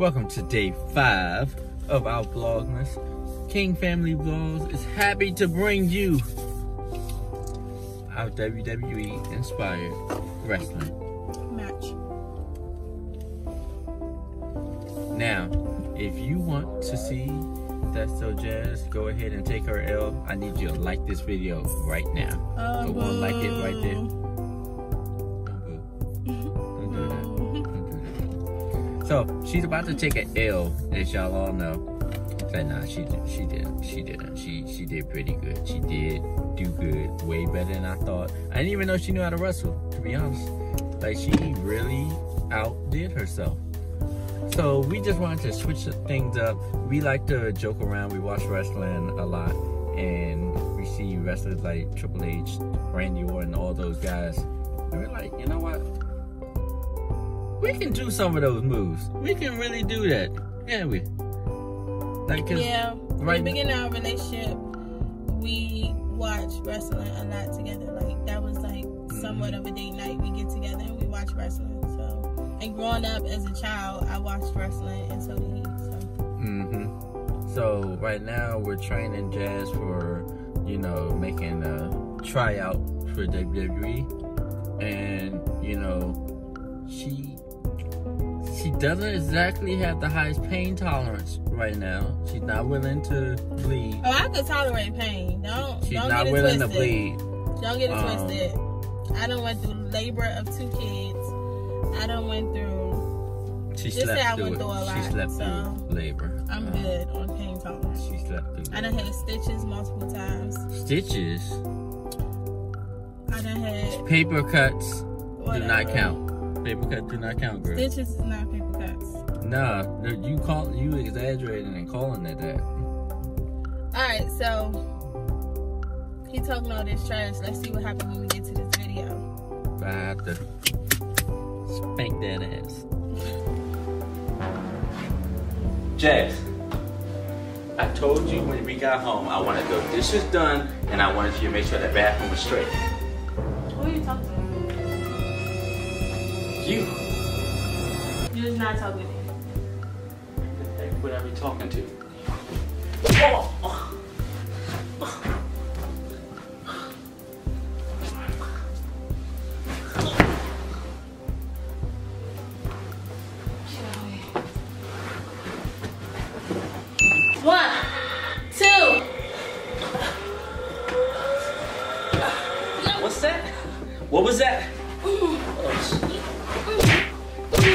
Welcome to day five of our Vlogmas. King Family Vlogs is happy to bring you our WWE inspired wrestling match. Now, if you want to see That's So Jazz go ahead and take her L, I need you to like this video right now. Uh, Go on, like it right there. So she's about to take an L, as y'all all know. But nah, she did, she didn't. She didn't. She she did pretty good. She did do good, way better than I thought. I didn't even know she knew how to wrestle. To be honest, like she really outdid herself. So we just wanted to switch things up. We like to joke around. We watch wrestling a lot, and we see wrestlers like Triple H, Randy Orton, all those guys. And we're like, you know what? We can do some of those moves. We can really do that, can't we? Like, Yeah. right the beginning of our relationship, we watch wrestling a lot together. Like that was like somewhat of a date night. We get together and we watch wrestling. So, and growing up as a child, I watched wrestling, and so did he. So, Mm-hmm. So right now we're training Jazz for, you know, making a tryout for WWE, and you know, she she doesn't exactly have the highest pain tolerance right now. She's not willing to bleed. oh, I could tolerate pain. Don't She's don't not get it willing twisted. to bleed. Don't get it Um, twisted. I don't went through labor of two kids. I done went through. She Just slept I through went it. through a she slept so through labor. I'm Uh, good on pain tolerance. She slept through. I done had stitches multiple times. Stitches, I done had paper cuts do not count. Paper cuts do not count, girl. Stitches is not paper cuts. Nah, no, you call you exaggerating and calling it that. All right, so he talking all this trash. Let's see what happens when we get to this video. I have to spank that ass. Jax, I told you when we got home I wanted to get the dishes done and I wanted you to make sure that bathroom was straight. Who are you talking to? You, You're just not talking to me. what are we talking to? One, two. What's that? What was that? Oh.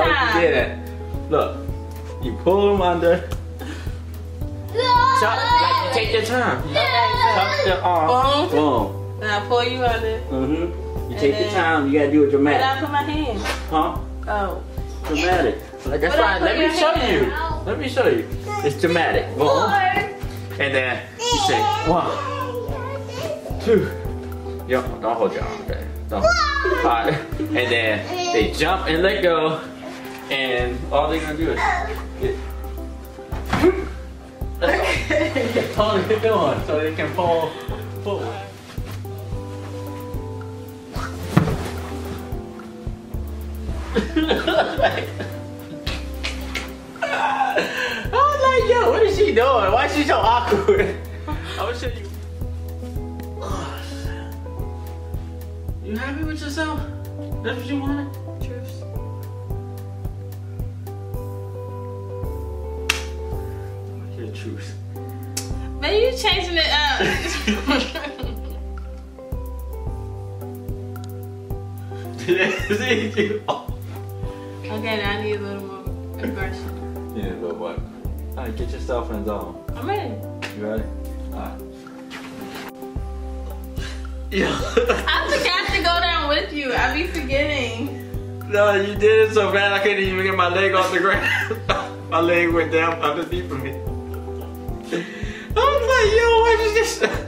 right that no, you didn't. Look, you pull them under. Chop, like take your time. You Tuck the arm. Boom. Boom. And I pull you under. Mm-hmm. You And take your time. You gotta do it Where did I dramatic. put my hand? Huh? Oh. Dramatic. Like that's Where fine. Let me show hand? you. Let me show you. It's dramatic. Boom. And then you say one, two. Yo, don't hold your arm Okay. Don't. All right. And then they jump and let go, and all they're gonna do is get. That's all they're doing, so they can fall forward. I was like, yo, what is she doing? Why is she so awkward? I'm gonna show you. You happy with yourself? That's what you wanted? Truth? Man, you changing it up. Okay, now I need a little more aggression. Yeah, but what? Alright, get yourself in zone. I'm ready. You ready? Alright. Yeah. I think I have to go down with you. I be forgetting. No, you did it so bad I couldn't even get my leg off the ground. my leg went down underneath of me. I was like, yo, what is this?